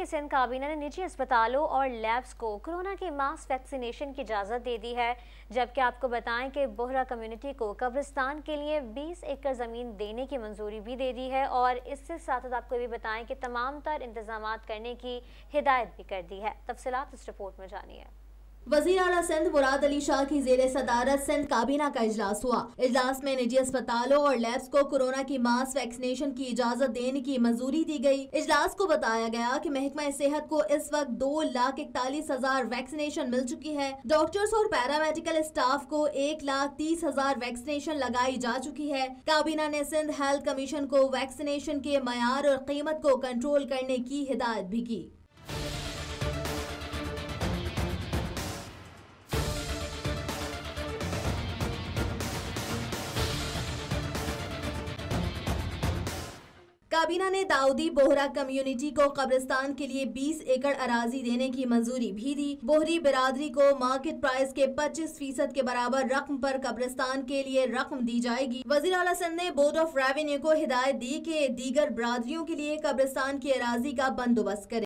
सिंध काबीना ने निजी अस्पतालों और लैब्स को कोरोना के मास वैक्सीनेशन की इजाज़त दे दी है। जबकि आपको बताएँ कि बोहरा कम्युनिटी को कब्रिस्तान के लिए 20 एकड़ ज़मीन देने की मंजूरी भी दे दी है और इससे साथ साथ आपको भी बताएँ कि तमाम तर इंतज़ाम करने की हिदायत भी कर दी है। तफसलत इस रिपोर्ट में जानिए। वज़ीर अला सिंध मुराद अली शाह की जेर सदारत सिंध काबीना का इजलास हुआ। इजलास में निजी अस्पतालों और लैब्स को कोरोना की मास वैक्सीनेशन की इजाज़त देने की मंजूरी दी गई। इजलास को बताया गया कि महकमा सेहत को इस वक्त दो लाख इकतालीस हज़ार वैक्सीनेशन मिल चुकी है। डॉक्टर्स और पैरामेडिकल स्टाफ को एक लाख तीस हज़ार वैक्सीनेशन लगाई जा चुकी है। काबीना ने सिंध हेल्थ कमीशन को वैक्सीनेशन के मैार और कीमत को कंट्रोल करने की हिदायत भी की। काबीना ने दाऊदी बोहरा कम्युनिटी को कब्रिस्तान के लिए 20 एकड़ अराजी देने की मंजूरी भी दी। बोहरी बिरादरी को मार्केट प्राइस के 25 फ़ीसद के बराबर रकम पर कब्रिस्तान के लिए रकम दी जाएगी। वज़ीर अला सिंध ने बोर्ड ऑफ़ रेवेन्यू को हिदायत दी कि दीगर बरादरियों के लिए कब्रिस्तान की अराजी का बंदोबस्त करे।